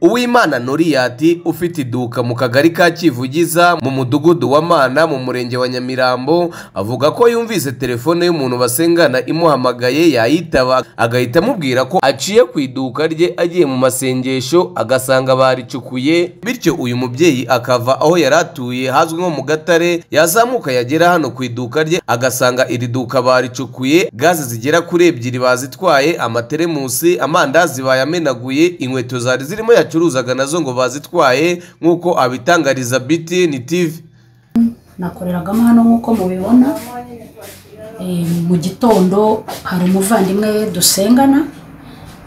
uwimana noriyati ufite iduka mu kagari ka kivugiza mu mudugudu wa mana mu murenge wa nyamirambo avuga ko yumvise telefone y'umuntu basengana imuhamagaye yayitaba. Agahita amubwira ko aciye ku iduka rye agiye mu masengesho agasanga baricukuye bityo uyu mubyeyi akava aho yari atuye hazwi nko mu gatare yazamuka yagera hano ku iduka rye agasanga iri duka baricukuye gaze zigera kuri ebyiri bazitwaye amateremusi amandazi bayamenaguye inkweto zari zirimo yacuruzaga na zo ngo bazitwaye nk'uko abitangariza BTN TV nakoreragamo hano nk'uko mubibona mu gitondo hari umuvandimwe dusengana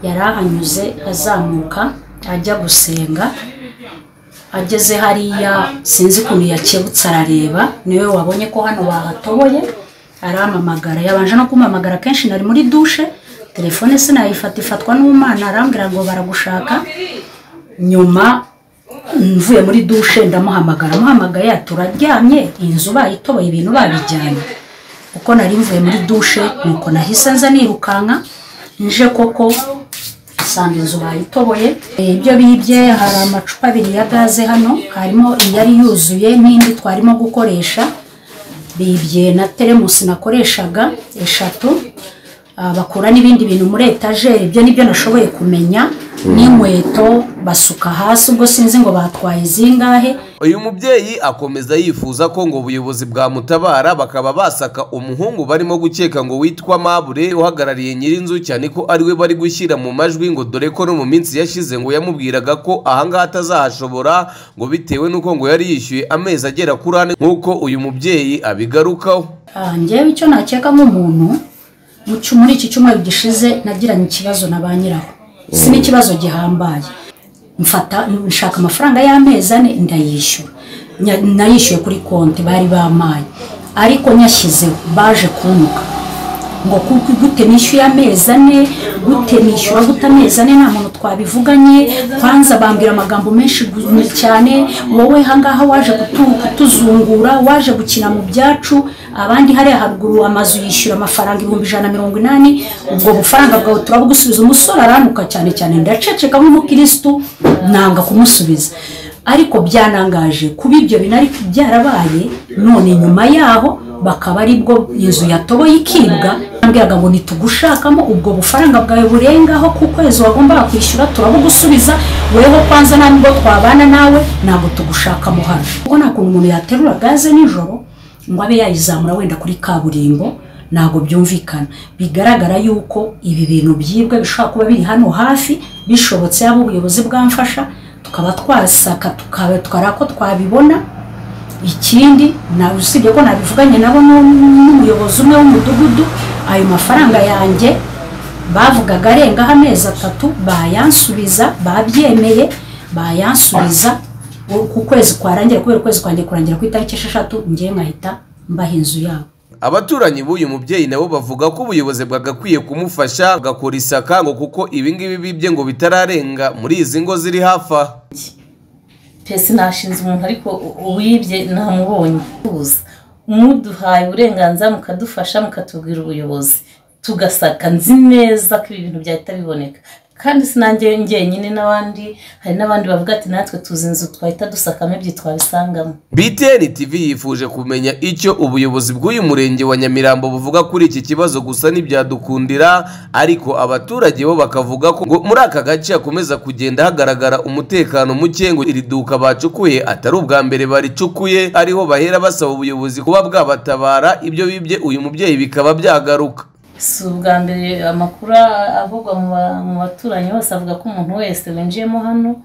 yari ahanyuze azamuka ajya gusenga ageze hariya sinzi ukuntu yakebutse arareba ni we wabonye ko hano bahatoboye arampamagara yabanje no kumpamagara kenshi nari muri dushe telefone sinayifata ifatwa n'umwana arambwira ngo baragushaka. Nyuma mvuye muri dushe ndamuhamagara. Amuhamagaye turaryamye. Inzu bayitoboye ibintu babijyanye. Kuko nari mvuye muri dushe nuko nahise nza nirukanka. Nje koko nsanga inzu bayitoboye. Ibyo bibye hari amacupa abiri ya gaze hano. Harimo iyari yuzuye n'indi twarimo gukoresha. Bibye na teremusi nakoreshaga eshatu. Ah, bakura n'ibindi bintu muri etajeri. Ibyo ni byo nashoboye kumenya. N'inkweto basuka hasi ubwo sinzi ngo batwaye zingahe. Uyu mubyeyi akomeza yifuza ko ngo ubuyobozi bwamutabara bakaba basaka umuhungu barimo gukeka ngo witwa mabure uhagarariye nyir'inzu cyane ko ari we bari gushyira mu majwi ngo dore ko no mu minsi yashize ngo yamubwiraga ko ahangaha atazahashobora ngo bitewe n'uko ngo yari yishyuye amezi agera kuri ane nk'uko uyu mubyeyi abigarukaho. Ah, njyewe icyo nakeka nk'umuntu muri iki cyumweru gishize nagiranye ikibazo na ba nyiraho. Si n'ikibazo gihambaye. Mfata nshaka amafaranga y'amezi ane ndayishyura. Nayishyuye kuri konti bari bampaye ariko nyashyizeho baje kuntuka ngo gute nishyuye amezi ane gute nishyura gute amezi ane nta muntu twabivuganye kwanza bambwira amagambo menshi cyane wowe hangaha waje kutu- kutuzungura waje gukina mu byacu abandi hariya haruguru amazu yishyura amafaranga ibihumbi ijana na mirongo inani ubwo bufaranga bwawe turabugusubiza umusore aranuka cyane cyane ndaceceka nk'umukirisitu nanga kumusubiza. Ariko byanangaje kuba ibyo bintu ariko byarabaye none nyuma yaho bakaba ari bwo inzu yatoboye ikibwa ambwiraga ngo nitugushakamo ubwo bufaranga bwawe burengaho ku kwezi wagombaga kwishyura turabugusubiza weho kwanza nta nubwo twabana nawe ntabwo tugushakamo hano. Kuko nta kuntu umuntu yaterura gaze nijoro ngo abe yayizamura wenda kuri kaburimbo ntabwo byumvikana. Bigaragara yuko ibi bintu byibwe bishobora kuba biri hano hafi bishobotse yaba ubuyobozi bwamfasha tukaba twasaka tukaba tukareba ko twabibona. Ikindi usibye ko nabivuganye nabo n'u- n'umuyobozi umwe w'umudugudu. Ayo mafaranga yanjye bavugaga arengaho amezi atatu bayansubiza babyemeye bayansubiza ku kwezi kwarangira kubera ukwezi kwanjye kurangira ku itariki esheshatu ngewe nkahita mbaha inzu yabo. Abaturanyi b'uyu mubyeyi nabo bavuga ko ubuyobozi bwagakwiye kumufasha bugakora isaka ngo kuko ibingibi bibye ngo bitararenga muri izi ngo ziri hafi aha pesi nashinze umuntu ariko uwibye ntamubonye muduhaye uburenganzira mukadufasha mukatubwira ubuyobozi. Tugasaka nzi neza ko ibi bintu byahita biboneka. Kandi sinange njyenyine n'abandi hari n'abandi bavuga ati natwe tuzi inzu twahita dusakamo ebyiri twabisangamo. BTN TV yifuje kumenya icyo ubuyobozi bw'uyu murenge wa Nyamirambo buvuga kuri iki kibazo gusa ntibyadukundira ariko abaturage bo bakavuga ko ngo muri aka gace hakomeza kugenda hagaragara umutekano muke ngo iri duka bacukuye atari ubwa mbere baricukuye ariho bahera basaba ubuyobozi kuba bwabatabara ibyo bibye uyu mubyeyi bikaba byagaruka. Si ubwa mbere amakuru avugwa mu ba- mu baturanyi bose avuga ko umuntu wese winjiyemo hano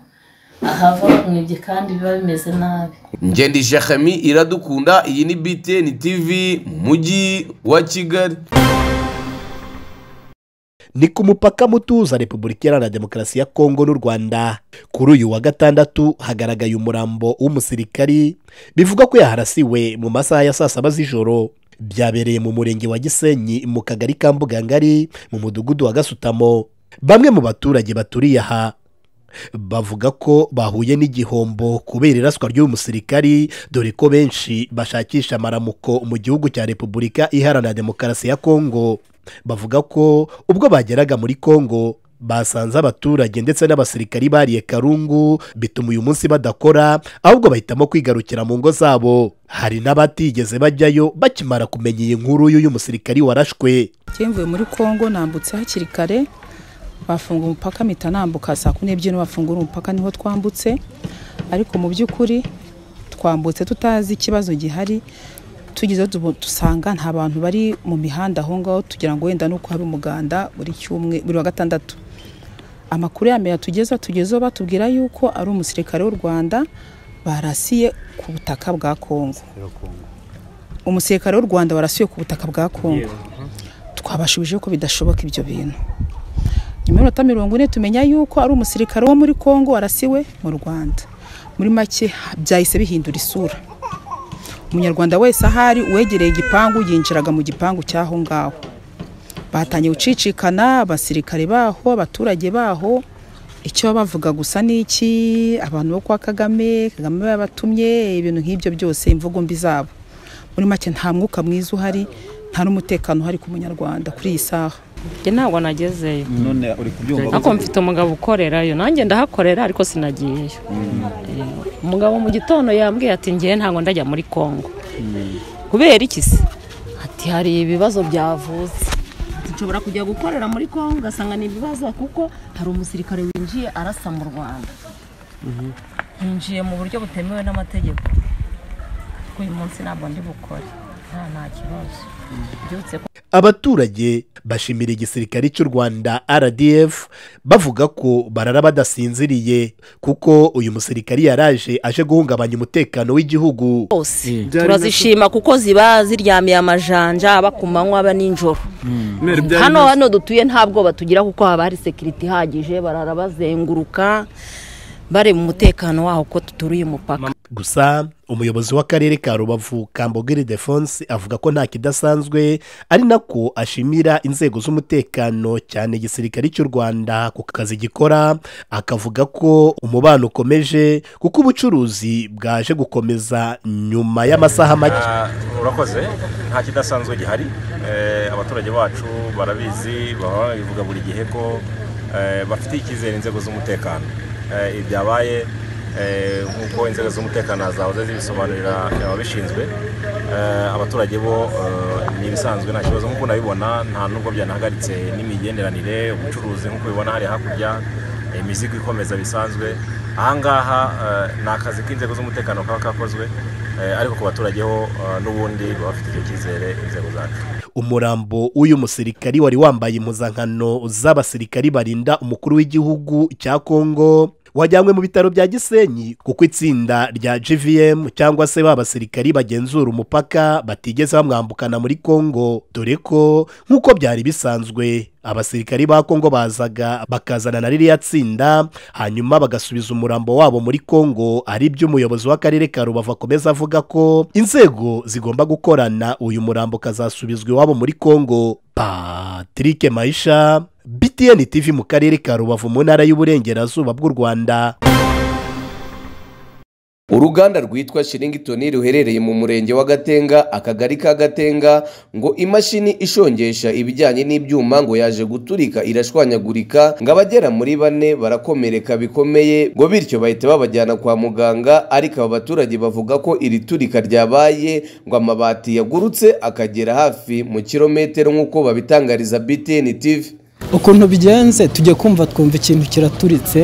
ahava bamwibye kandi biba bimeze nabi. Ngendi Jacami iradukunda iyi ni BTN TV mu mujyi wa Kigali. Ni ku mupaka mutuza repubulika iharanira demokarasi ya kongo n'u rwanda. Kuri uyu wa gatandatu hagaragaye umurambo w'umusirikari bivuga ko yaharasiwe mu masaha ya saa saba z'ijoro. Byabereye mu murenge wa gisenyi mu kagari ka mbugangari mu mudugudu wa gasutamo. Bamwe mu baturage baturiye aha bavuga ko bahuye n'igihombo kubera iraswa ry'uyu musirikari dore ko benshi bashakisha amaramuko mu gihugu cya repubulika iharanira demokarasi ya kongo bavuga ko ubwo bageraga muri kongo basanze abaturage ndetse n'abasirikari bariye karungu bituma uyu munsi badakora ahubwo bahitamo kwigarukira mu ngo zabo. Hari n'abatigeze bajyayo bakimara kumenya iyi nkuru y'uyu musirikari warashwe. Mvuye muri congo nambutse hakiri kare bafunga umupaka mpita nambuka saa kumi n'ebyiri bafungura umupaka ni ho twambutse. Ariko mu by'ukuri twambutse tutazi ikibazo gihari. Tugeze dusanga nta bantu bari mu mihanda aho ngaho tugira ngo wenda nuko hari umuganda buri cyumwe buri wa gatandatu. Amakuru ya mbere tugeza tugezeho batubwira yuko ari umusirikare w'u rwanda. Barasiye ku butaka bwa kongo umusirikare w'u rwanda warasiye ku butaka bwa kongo twabashubije ko bidashoboka ibyo bintu. Nyuma y'iminota mirongo ine tumenya yuko ari umusirikare wo muri kongo warasiwe mu rwanda. Muri make byahise bihindura isura. Umunyarwanda wese ahari uwegereye igipangu yinjiraga mu gipangu cy'aho ngaho. Batangiye gucicikana abasirikare baho abaturage baho icyo bavuga gusa ni iki? Abantu bo kwa kagame kagame babatumye ibintu nk'ibyo byose imvugo mbi zabo. Muri make nta mwuka mwiza uhari nta n'umutekano uhari ku munyarwanda kuri iyi saha. Njye ntabwo nagezeyo. None uri kubyumva ariko mfite umugabo ukorerayo. Nanjye ndahakorera ariko sinagiyeyo. Umugabo mu gitondo yambwiye ati ngewe ntabwo ndajya muri congo. Kubera iki se? Ati hari ibibazo byavutse. Nshobora kujya gukorera muri congo ugasanga ni ibibazo kuko hari umusirikare winjiye arasa mu rwanda. Yinjiye mu buryo butemewe n'amategeko. Uyu munsi ntabwo ndi bukore. Nta kibazo. Byutse abaturage bashimira igisirikare cy'u rwanda rdf bavuga ko barara badasinziriye kuko uyu musirikare yaraje aje guhungabanya umutekano w'igihugu. Hose turazishima kuko ziba ziryamiye amajanja aba ku manywa aba nijoro hano hano dutuye nta bwoba tugira kuko haba hari sekiriti ihagije barara bazenguruka bareba umutekano waho ko tuturiye umupaka. Gusa umuyobozi w'akarere ka rubavu kambogeri defonse avuga ko nta kidasanzwe ari nako ashimira inzego z'umutekano cyane igisirikare cy'u rwanda ku kazi gikora. Akavuga ko umubano ukomeje kuko ubucuruzi bwaje gukomeza nyuma y'amasaha make. urakoze nta kidasanzwe gihari. Abaturage bacu barabizi baba babivuga buri gihe ko bafitiye icyizere inzego z'umutekano. Byabaye nk'uko inzego z'umutekano zahoze zibisobanurira ababishinzwe abaturage bo ni ibisanzwe nta kibazo. Nk'uko unabibona nta nubwo byanahagaritse n'imigenderanire ubucuruzi nk'uko ubibona hariya hakurya imizigo ikomeza bisanzwe. Ahangaha ni akazi k'inzego z'umutekano kaba kakozwe ariko ku baturage ho n'ubundi baba bafite icyo cyizere inzego zacu. Umurambo w'uyu musirikari wari wambaye impuzankano z'abasirikari barinda umukuru w'igihugu cya kongo wajyanywe mu bitaro bya gisenyi kuko itsinda rya gvm cyangwa se ba basirikari bagenzura umupaka batigeze bamwambukana muri congo. Dore ko nk'uko byari bisanzwe abasirikari ba kongo bazaga bakazana na ririya tsinda hanyuma bagasubiza umurambo wabo muri kongo ari byo umuyobozi w'akarere ka rubavu akomeza avuga ko inzego zigomba gukorana. Uyu murambo ukazasubizwa iwabo muri kongo patrick mayisha btn tv mu karere ka rubavu mu ntara y'uburengerazuba bw'u rwanda. Uruganda rwitwa shiringitoni ruherereye mu murenge wa gatenga akagari ka gatenga ngo imashini ishongesha ibijyanye n'ibyuma ngo yaje guturika irashwanyagurika ngo abagera muri bane barakomereka bikomeye ngo bityo bahita babajyana kwa muganga ariko aba baturage bavuga ko iri turika ryabaye ngo amabati yagurutse akagera hafi mu kilometero nk'uko babitangariza btn tv ukuntu bigenze tujya kumva twumva ikintu kiraturitse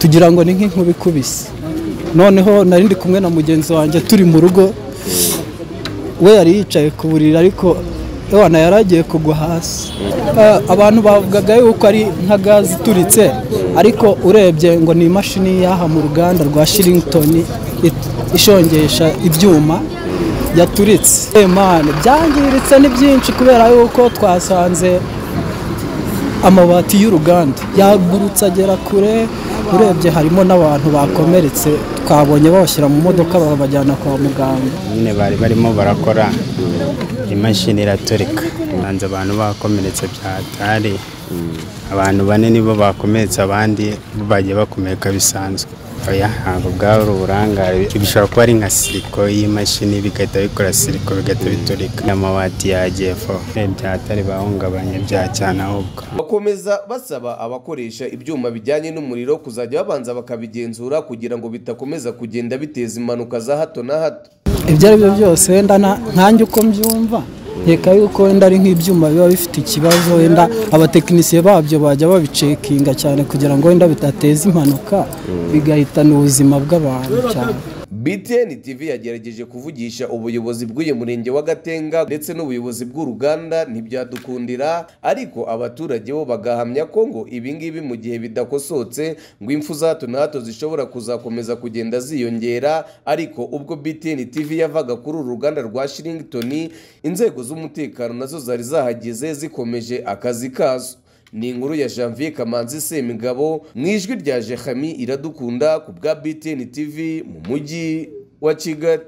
tugira ngo ni nk'inkuba ikubise. Noneho nari ndi kumwe na mugenzi wanjye turi mu rugo we yari yicaye ku buriri ariko ewana yari agiye kugwa hasi. Abantu bavugaga yuko ari nka gaze ituritse ariko urebye ngo ni imashini yaha mu ruganda rwa shiringitoni ishongesha ibyuma yaturitse. Byangiritse ni byinshi kubera yuko twasanze amabati y'uruganda. Yagurutse agera kure urebye harimo n'abantu bakomeretse. Twabonye babashyira mu modoka babajyana kwa muganga. Nyine bari barimo barakora imashini iraturika. Banza abantu bakomeretse byatari abantu bane nibo bakomeretse abandi bagiye bakomereka bisanzwe. Oya ntabwo bwaba ari uburangare bishobora kuba ari nka siriko y'imashini bigahita bikora siriko bigahita biturika. Amabati yagiye fo byatari bahungabanye bya cyane ahubwo. Bakomeza basaba abakoresha ibyuma bijyanye n'umuriro kuzajya babanza bakabigenzura kugira ngo bitakomeza kugenda biteza impanuka za hato na hato. Ibyo ari byo byose wenda nkanjye uko mbyumva. Nkeka yuko wenda ari nk'ibyuma biba bifite ikibazo wenda abatekinisiye babyo bajya babicekinga cyane kugira ngo wenda bidateza impanuka bigahitana ubuzima bw'abantu cyane. BTN TV yagerageje kuvugisha ubuyobozi bw'uyu murenge wa Gatenga ndetse n'ubuyobozi bw'uruganda ntibyadukundira ariko abaturage bo bagahamya ko ngo ibi ngibi mu gihe bidakosotse ngo impfu za hato na hato zishobora kuzakomeza kugenda ziyongera ariko ubwo BTN TV yavaga kuri uru ruganda rwa Shillington inzego z'umutekano na zo zari zahageze zikomeje akazi kazo. Ni inkuru ya janvier kamanzi semigabo mu ijwi rya jehami iradukunda ku bwa btn tv mu mujyi wa kigali.